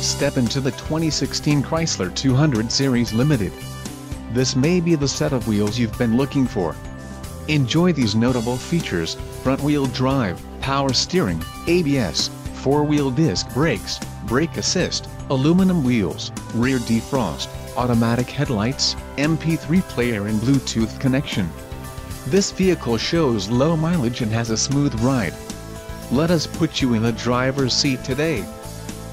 Step into the 2016 Chrysler 200 Series Limited. This may be the set of wheels you've been looking for. Enjoy these notable features, front-wheel drive, power steering, ABS, four-wheel disc brakes, brake assist, aluminum wheels, rear defrost, automatic headlights, MP3 player and Bluetooth connection. This vehicle shows low mileage and has a smooth ride. Let us put you in the driver's seat today.